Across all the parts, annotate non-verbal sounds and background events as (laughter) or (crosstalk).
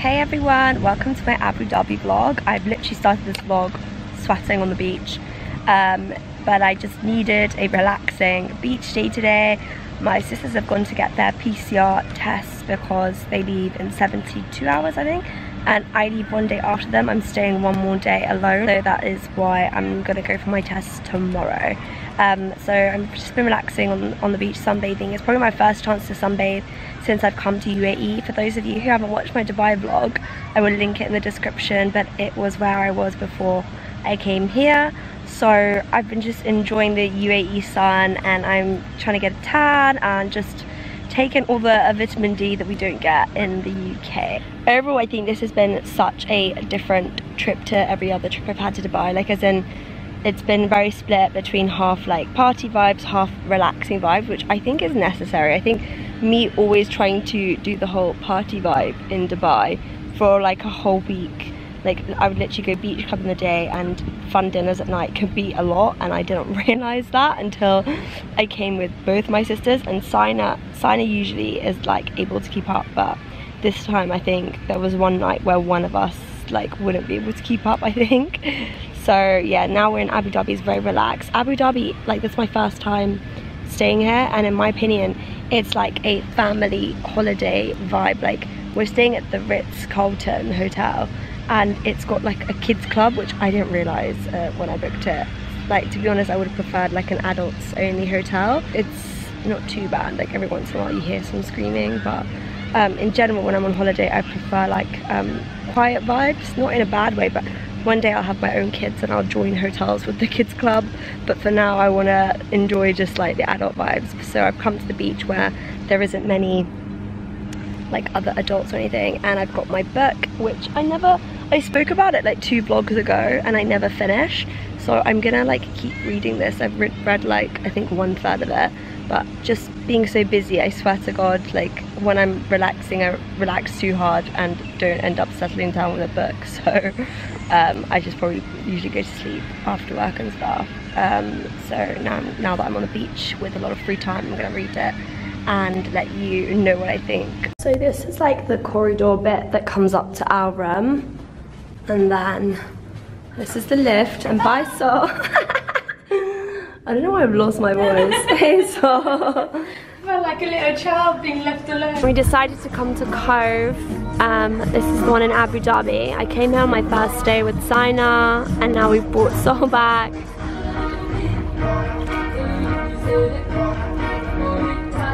Hey everyone, welcome to my Abu Dhabi vlog. I've literally started this vlog sweating on the beach. Um, but I just needed a relaxing beach day today. My sisters have gone to get their PCR tests because they leave in 72 hours I think and I leave one day after them. I'm staying one more day alone so that is why I'm gonna go for my test tomorrow. Um, so I've just been relaxing on, on the beach sunbathing. It's probably my first chance to sunbathe since I've come to UAE. For those of you who haven't watched my Dubai vlog, I will link it in the description, but it was where I was before I came here. So I've been just enjoying the UAE sun and I'm trying to get a tan and just taking all the uh, vitamin D that we don't get in the UK. Overall, I think this has been such a different trip to every other trip I've had to Dubai. Like as in, it's been very split between half like party vibes, half relaxing vibes, which I think is necessary. I think me always trying to do the whole party vibe in Dubai for like a whole week like I would literally go beach club in the day and fun dinners at night could be a lot and I didn't (laughs) realize that until I came with both my sisters and Sina Sina usually is like able to keep up but this time I think there was one night where one of us like wouldn't be able to keep up I think (laughs) so yeah now we're in Abu Dhabi it's very relaxed. Abu Dhabi like that's my first time staying here and in my opinion it's like a family holiday vibe. Like we're staying at the Ritz-Carlton hotel and it's got like a kids club which I didn't realize uh, when I booked it. Like to be honest I would have preferred like an adults only hotel. It's not too bad like every once in a while you hear some screaming but um, in general when I'm on holiday I prefer like um, quiet vibes. Not in a bad way but one day I'll have my own kids and I'll join hotels with the kids club but for now I want to enjoy just like the adult vibes. So I've come to the beach where there isn't many like other adults or anything and I've got my book which I never I spoke about it like two vlogs ago and I never finished so I'm gonna like keep reading this. I've read, read like I think one third of it but just being so busy I swear to god like when I'm relaxing I relax too hard and don't end up settling down with a book. (laughs) So um, I just probably usually go to sleep after work and stuff um, so now, now that I'm on the beach with a lot of free time I'm gonna read it and let you know what I think. So this is like the corridor bit that comes up to our room and then this is the lift and bye so (laughs) I don't know why I've lost my voice. (laughs) hey, so. felt like a little child being left alone. We decided to come to Cove. Um, this is the one in Abu Dhabi. I came here on my first day with Sina and now we've brought Sol back.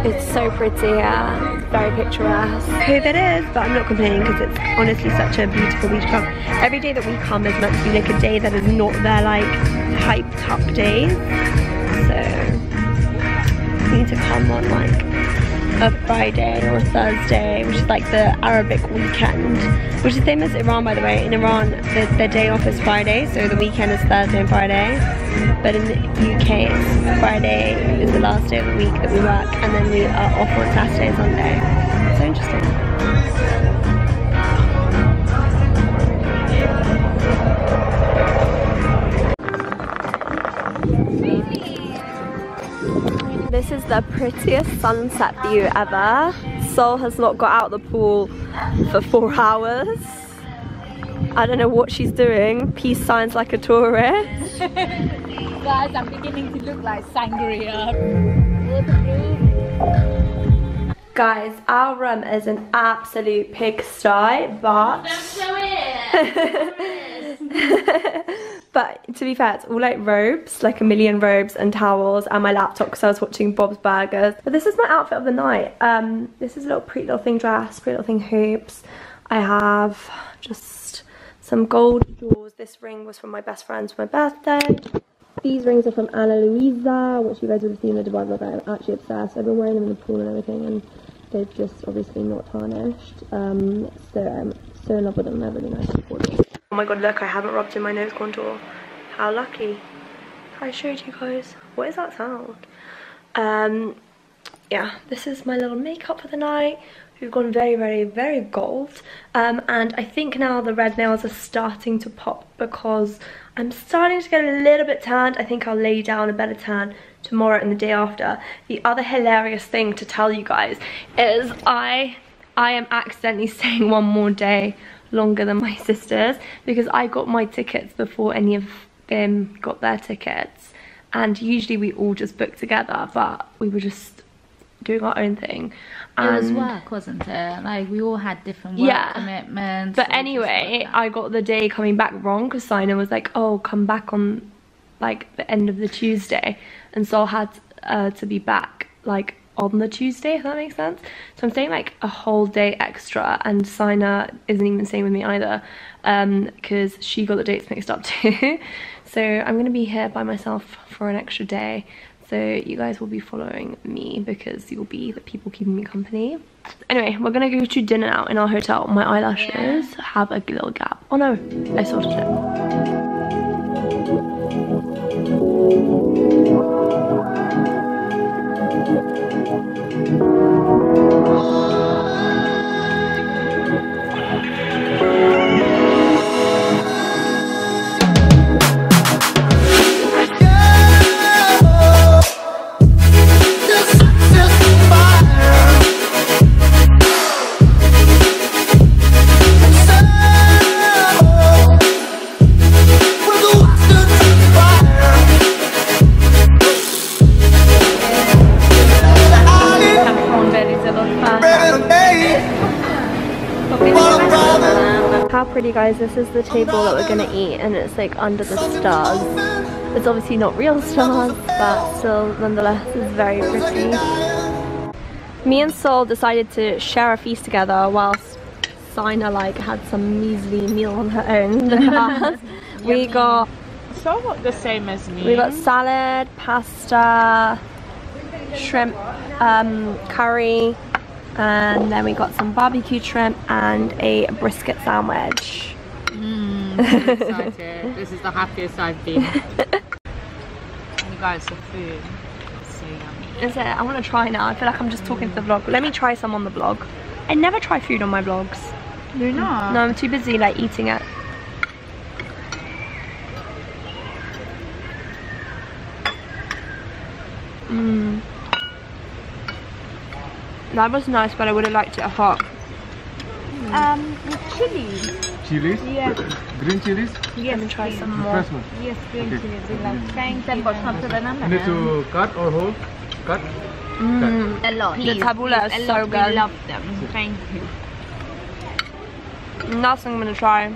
It's so pretty here, very picturesque. Cove it is, but I'm not complaining because it's honestly such a beautiful beach club. Every day that we come is meant to be like a day that is not their like hyped up days. So we need to come on like a Friday or Thursday, which is like the Arabic weekend, which is the same as Iran by the way. In Iran, the, their day off is Friday, so the weekend is Thursday and Friday. But in the UK, Friday is the last day of the week that we work, and then we are off on Saturday and Sunday. So interesting. The prettiest sunset view ever. Sol has not got out of the pool for four hours. I don't know what she's doing. Peace signs like a tourist. (laughs) Guys, I'm beginning to look like sangria. Guys, our room is an absolute pigsty, but... (laughs) but to be fair, it's all like robes, like a million robes and towels and my laptop because I was watching Bob's Burgers. But this is my outfit of the night. Um, this is a little pretty little thing dress, pretty little thing hoops. I have just some gold jewels. This ring was from my best friend's for my birthday. These rings are from Ana Luisa, which you guys would have seen in the Dubai vlog. I'm actually obsessed. I've been wearing them in the pool and everything and they've just obviously not tarnished. Um, so I'm so in love with them. They're really nice and affordable. Oh my god, look, I haven't rubbed in my nose contour. How lucky. I showed you guys. What is that sound? Um, yeah, this is my little makeup for the night. We've gone very, very, very gold. Um, and I think now the red nails are starting to pop because I'm starting to get a little bit tanned. I think I'll lay down a better tan tomorrow and the day after. The other hilarious thing to tell you guys is I I am accidentally (laughs) staying one more day longer than my (laughs) sisters because I got my tickets before any of them got their tickets and usually we all just book together but we were just doing our own thing It was work, wasn't it? Like we all had different work Yeah. commitments. but so it just anyway. I got the day coming back wrong because Sina was like oh come back on like the end of the Tuesday and so I had uh, to be back like on the Tuesday if that makes sense. So I'm staying like a whole day extra and Sina isn't even staying with me either um, because she got the dates mixed up (laughs) too. So I'm gonna be here by myself for an extra day. So you guys will be following me because you'll be the people keeping me company. Anyway we're gonna go to dinner now in our hotel. My eyelashes have a little gap. Oh no. I sorted it guys, this is the table that we're gonna eat and it's like under the stars. It's obviously not real stars, but still nonetheless it's very pretty. Me and Sol decided to share a feast together whilst Sina like had some measly meal on her own (laughs) (laughs) we got So what the same as me? we got salad, pasta, shrimp um, curry, and then we got some barbecue shrimp and a brisket sandwich. (laughs) excited. this is the happiest I've been. and (laughs) you guys, the food. is So yummy. Is it? I want to try now. I feel like I'm just talking to the vlog. Let me try some on the vlog. I never try food on my vlogs. You're not? No, I'm too busy like eating it. Mmm. That was nice, but I would have liked it a hot. um with chili. Chilies? Yeah. Green chilies? Let me try some more. Fresh one. Yes, green Okay. chili. We love. Thank you. You need to cut or hold? Cut? Mm. A lot. The tabbouleh is so good. We love them. Thank you. Last thing I'm gonna try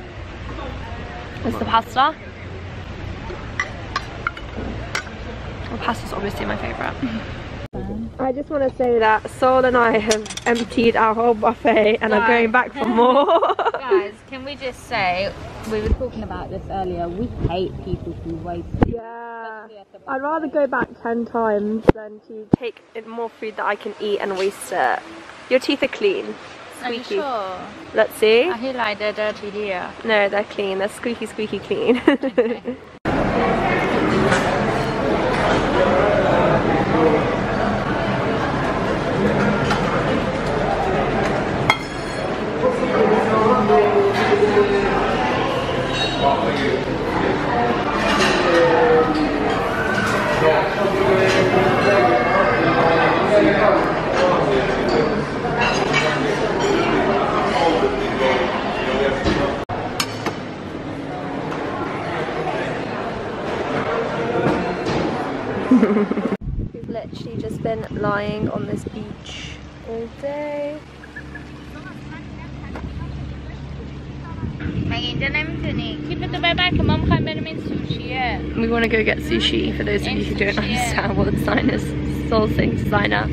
is the pasta. The pasta's obviously my favourite. (laughs) I just want to say that Sol and I have emptied our whole buffet and are going back for more. Guys, can we just say we were talking about this earlier. We hate people who waste. food. yeah. I'd rather go back 10 times than to take more food that I can eat and waste it. Your teeth are clean. Are you Squeaky. sure? Let's see. I feel like they're dirty here. No, they're clean. They're squeaky, squeaky clean. We've (laughs) been lying on this beach all day. We want to go get sushi for those of you who don't understand what the sign is. Sol to Zina,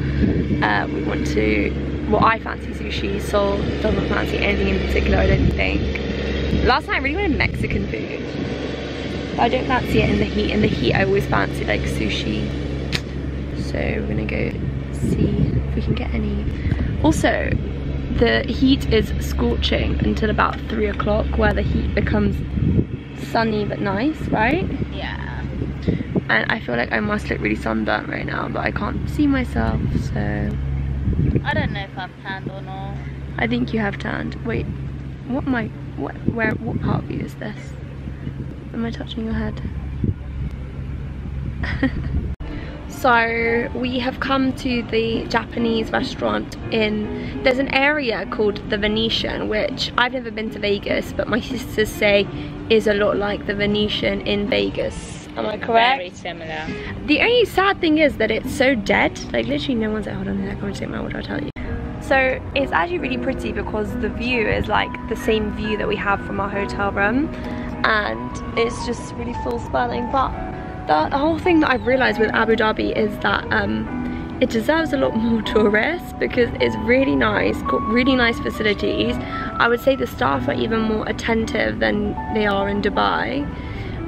uh, we want to, well I fancy sushi, Sol doesn't fancy anything in particular I don't think. Last time I really wanted Mexican food. I don't fancy it in the heat. In the heat I always fancy like sushi. So we're gonna go see if we can get any. Also, the heat is scorching until about three o'clock where the heat becomes sunny but nice, right? Yeah. And I feel like I must look really sunburnt right now, but I can't see myself, so I don't know if I've tanned or not. I think you have tanned. Wait, what am I, what, where, what part of you is this? Am I touching your head? (laughs) So we have come to the Japanese restaurant in, there's an area called the Venetian, which I've never been to Vegas, but my sisters say is a lot like the Venetian in Vegas. Am I correct? Very similar. The only sad thing is that it's so dead. Like literally no one's like, hold on, I can't take my order, I'll tell you. So it's actually really pretty because the view is like the same view that we have from our hotel room and it's just really full spelling. The whole thing that I've realized with Abu Dhabi is that um, it deserves a lot more (laughs) tourists because it's really nice, got really nice facilities. I would say the staff are even more attentive than they are in Dubai.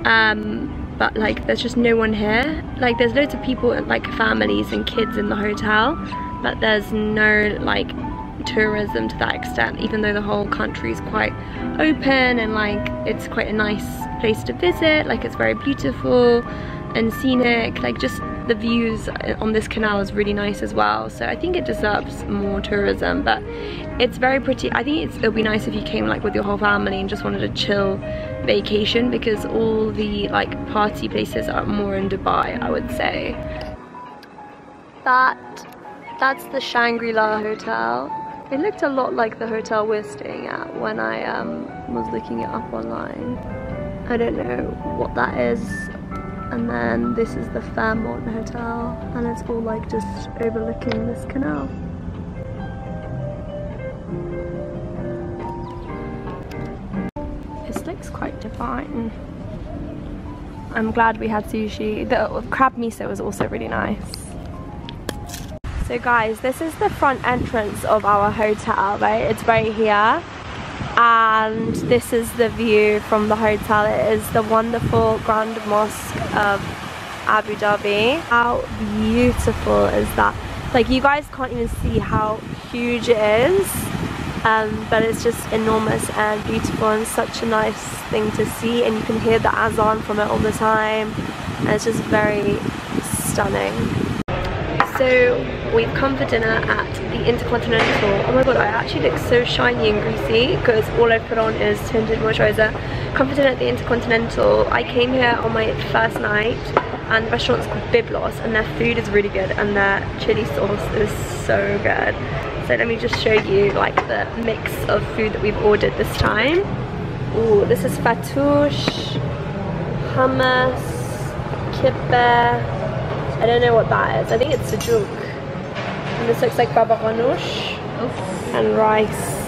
Um, but like there's just no one here. Like there's loads of people, like families and kids in the hotel, but there's no like tourism to that extent even though the whole country is quite open and like it's quite a nice place to visit like it's very beautiful and scenic like just the views on this canal is really nice as well. So I think it deserves more tourism but it's very pretty. I think it'll be nice if you came like with your whole family and just wanted a chill vacation because all the like party places are more in Dubai I would say. That that's the Shangri-La Hotel it looked a lot like the hotel we're staying at when I um, was looking it up online. I don't know what that is. And then this is the Fairmont Hotel and it's all like just overlooking this canal. This looks quite divine. I'm glad we had sushi. The crab miso was also really nice. So guys, this is the front entrance of our hotel, right? It's right here. And this is the view from the hotel. It is the wonderful Grand Mosque of Abu Dhabi. How beautiful is that? Like you guys can't even see how huge it is. Um, but it's just enormous and beautiful and such a nice thing to see and you can hear the azan from it all the time and it's just very stunning. So we've come for dinner at the Intercontinental. Oh my god, I actually look so shiny and greasy because all I've put on is tinted moisturizer. Come for dinner at the Intercontinental. I came here on my first night and the restaurant's called Byblos and their food is really good and their chili sauce is so good. So let me just show you like the mix of food that we've ordered this time. Ooh, this is fattoush, hummus, kibbeh, I don't know what that is. I think it's sujouk. And this looks like baba ganoush and rice.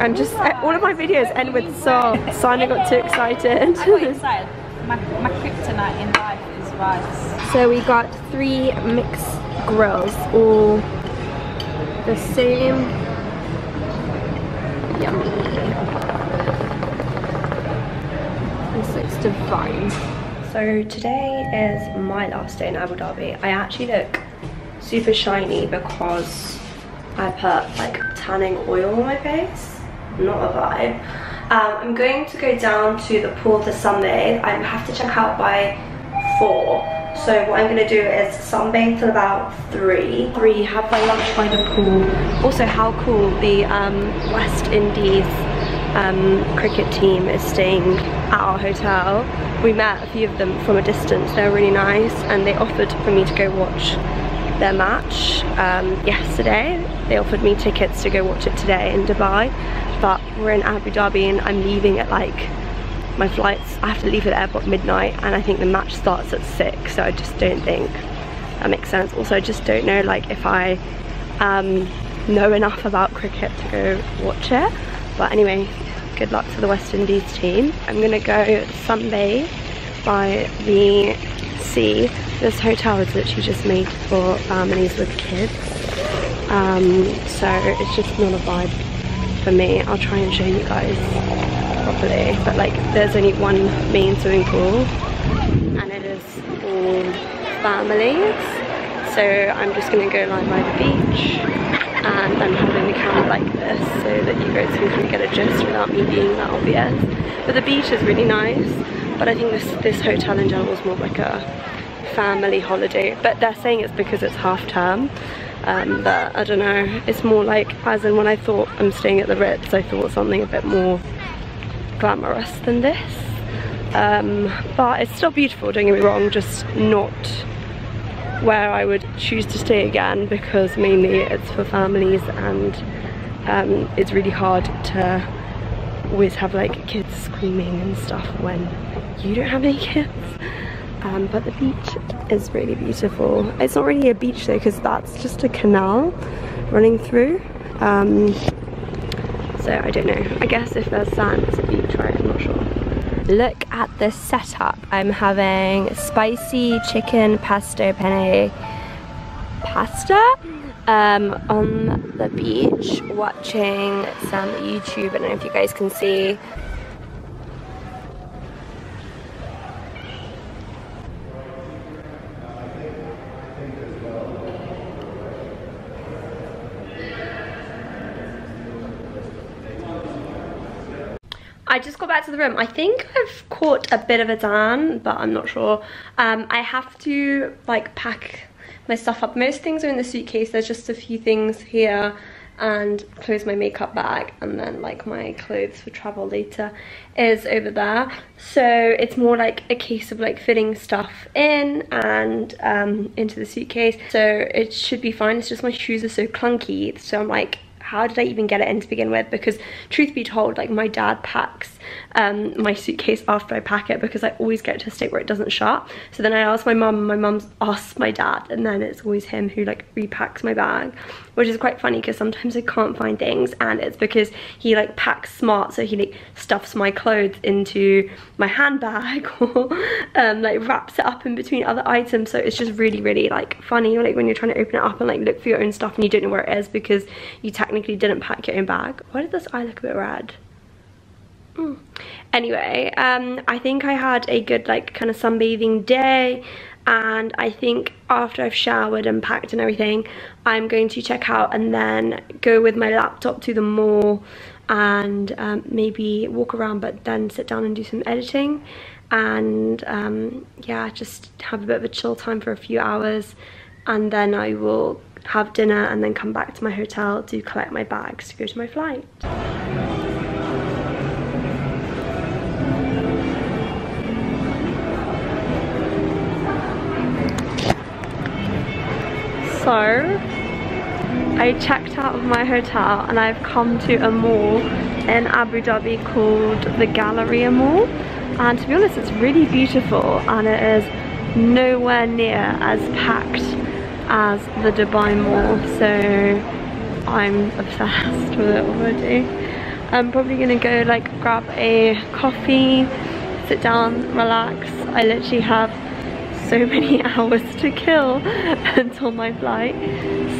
I'm just, eh, all of my videos end with so. Sana got too excited. I got (laughs) excited. My, my kryptonite in life is rice. So we got three mixed grills, all the same. Yummy. This looks divine. So today is my last day in Abu Dhabi. I actually look super shiny because I put like tanning oil on my face. Not a vibe. Um, I'm going to go down to the pool to sunbathe. I have to check out by 4. So what I'm going to do is sunbathe till about 3. 3, have my lunch by the pool. Also how cool the um, West Indies um, cricket team is staying at our hotel. We met a few of them from a distance, they were really nice and they offered for me to go watch their match um, yesterday. They offered me tickets to go watch it today in Dubai but we're in Abu Dhabi and I'm leaving at like my flights, I have to leave at the airport midnight and I think the match starts at 6 so I just don't think that makes sense. Also I just don't know like if I um, know enough about cricket to go watch it but anyway, good luck to the West Indies team. I'm gonna go sunbathe by the sea. This hotel is literally just made for families with kids. Um, so it's just not a vibe for me. I'll try and show you guys properly. But like there's only one main swimming pool and it is all families. So I'm just gonna go lie by the beach and I'm holding the camera like this so that you guys can kind of get a gist without me being that obvious. But the beach is really nice, but I think this, this hotel in general is more like a family holiday. But they're saying it's because it's half term. Um, but I don't know, it's more like, as in when I thought I'm staying at the Ritz, I thought something a bit more glamorous than this. Um, but it's still beautiful, don't get me wrong, just not where I would choose to stay again because mainly it's for families and um, it's really hard to always have like kids screaming and stuff when you don't have any kids. Um, but the beach is really beautiful. It's not really a beach though because that's just a canal running through. Um, so I don't know. I guess if there's sand it's a beach, right? I'm not sure. Look at this setup. I'm having spicy chicken pesto penne pasta um, on the beach watching some YouTube. I don't know if you guys can see. I just got back to the room. I think I've caught a bit of a tan, but I'm not sure. Um, I have to like pack my stuff up. Most things are in the suitcase. There's just a few things here and close my makeup bag and then like my clothes for travel later is over there so it's more like a case of like fitting stuff in and um, into the suitcase so it should be fine it's just my shoes are so clunky so I'm like how did I even get it in to begin with? Because truth be told, like my dad packs um, my suitcase after I pack it because I always get to a state where it doesn't shut. So then I ask my mum, my mum asks my dad, and then it's always him who like repacks my bag, which is quite funny because sometimes I can't find things and it's because he like packs smart, so he like stuffs my clothes into my handbag (laughs) or um, like wraps it up in between other items. So it's just really, really like funny like when you're trying to open it up and like look for your own stuff and you don't know where it is because you technically didn't pack your own bag. Why did this eye look a bit red? Mm. Anyway, um, I think I had a good like kind of sunbathing day and I think after I've showered and packed and everything, I'm going to check out and then go with my laptop to the mall and um, maybe walk around but then sit down and do some editing and um, yeah, just have a bit of a chill time for a few hours and then I will have dinner and then come back to my hotel to collect my bags to go to my flight. So, I checked out of my hotel and I've come to a mall in Abu Dhabi called the Galleria Mall and to be honest it's really beautiful and it is nowhere near as packed as the Dubai Mall, so I'm obsessed with it already. I'm probably gonna go like grab a coffee, sit down, relax. I literally have so many (laughs) hours to kill (laughs) until my flight,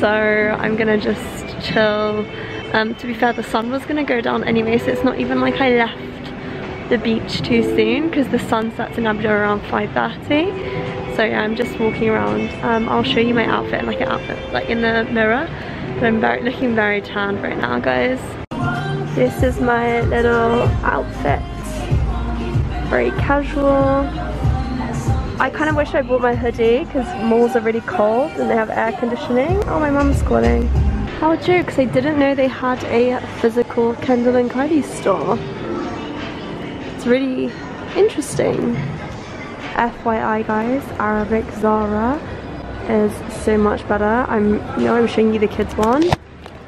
so I'm gonna just chill. Um, to be fair, the sun was gonna go down anyway, so it's not even like I left the beach too soon because the sun sets in Abu Dhabi around 5.30 so yeah, I'm just walking around. Um, I'll show you my outfit, like an outfit, like in the mirror. But I'm very, looking very tanned right now, guys. This is my little outfit. Very casual. I kind of wish I bought my hoodie because malls are really cold and they have air conditioning. Oh, my mom's calling. How jokes, I didn't know they had a physical Kendall and Kylie store. It's really interesting. FYI guys, Arabic Zara is so much better. I'm, you know I'm showing you the kids one,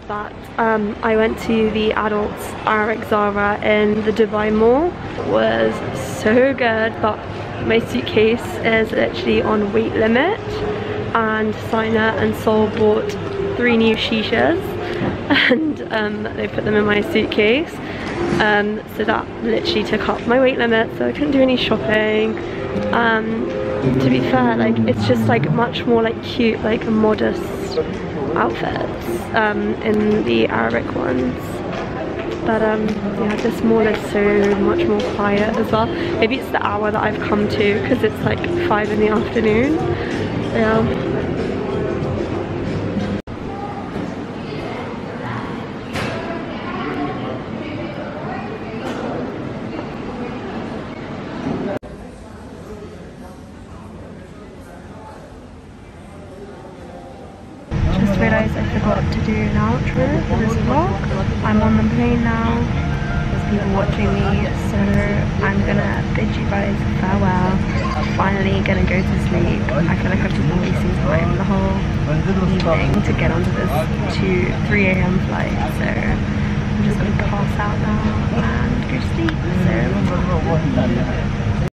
but um, I went to the adults Arabic Zara in the Dubai Mall. It was so good, but my suitcase is literally on weight limit and Sina and Sol bought three new shishas and um, they put them in my suitcase. Um, so that literally took up my weight limit so I couldn't do any shopping. Um, to be fair like it's just like much more like cute like modest outfits um, in the Arabic ones but um, yeah this mall is so much more quiet as well. Maybe it's the hour that I've come to because it's like five in the afternoon. Yeah. Realised I forgot to do an outro for this vlog. I'm on now. There's people watching me, so I'm gonna bid you guys farewell. Finally gonna go to sleep. I feel like I've just been wasting time the whole evening to get onto this 2 3 a.m. flight, so I'm just gonna pass out now and go to sleep. So